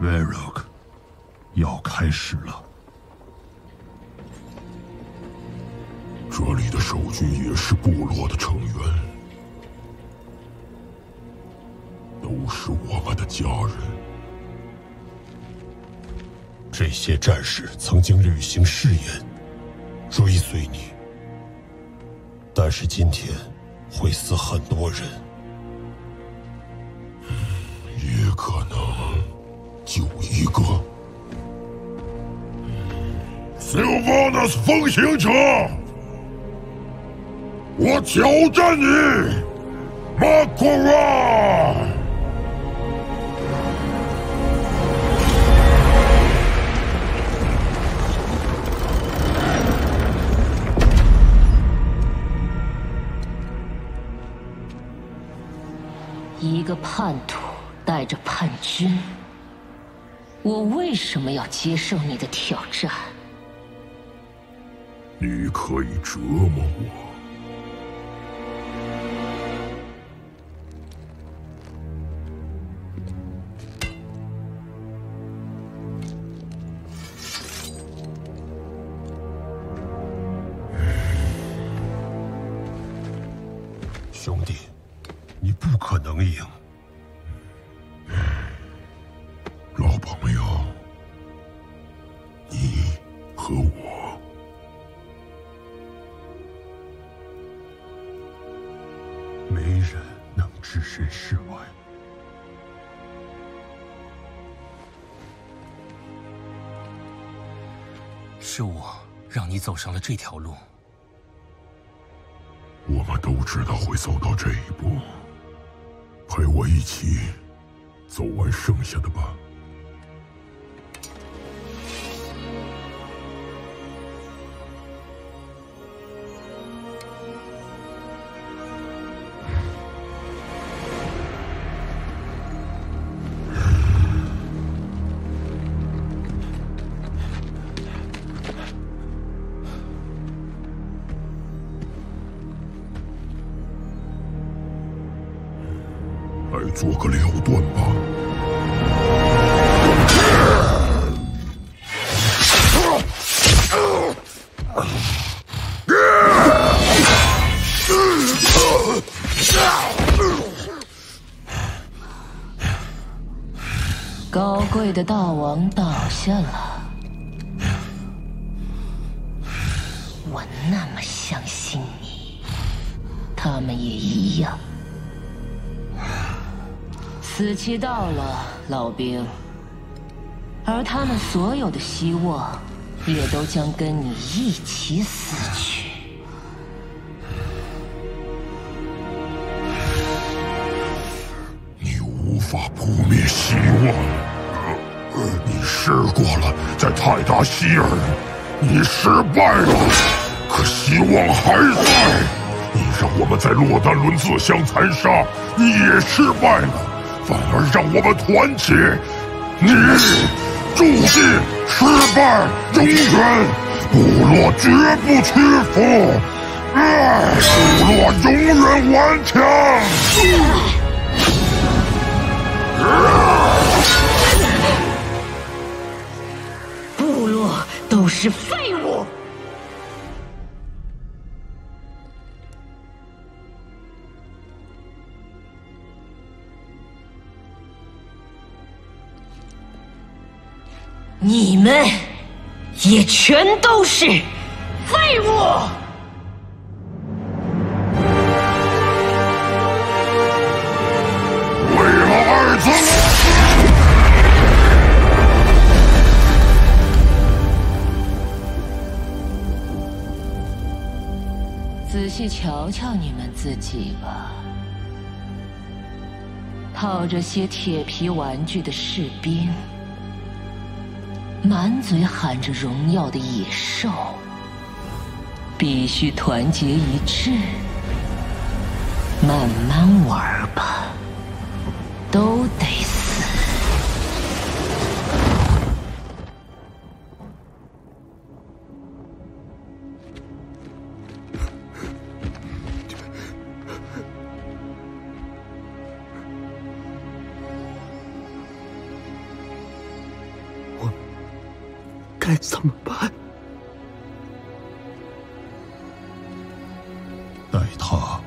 Arok 要开始了。这里的守军也是部落的成员，都是我们的家人。这些战士曾经履行誓言，追随你，但是今天会死很多人。也可能就一个。Sylvanas 风行者，我挑战你，马库拉！一个叛徒带着叛军，我为什么要接受你的挑战？你可以折磨我。兄弟，你不可能赢。没人能置身事外。是我让你走上了这条路。我们都知道会走到这一步。陪我一起走完剩下的吧。来做个了断吧。高贵的大王倒下了，我那么相信你，他们也一样。死期到了，老兵，而他们所有的希望，也都将跟你一起死去。你无法扑灭希望。你试过了，在泰达希尔，你失败了，可希望还在。你让我们在洛丹伦自相残杀，你也失败了，反而让我们团结，你注定失败，永远，部落绝不屈服，哎，部落永远顽强。部落都是废你们也全都是废物！为了二子。仔细瞧瞧你们自己吧，套着些铁皮玩具的士兵，满嘴喊着荣耀的野兽，必须团结一致，慢慢玩吧，该怎么办？待他。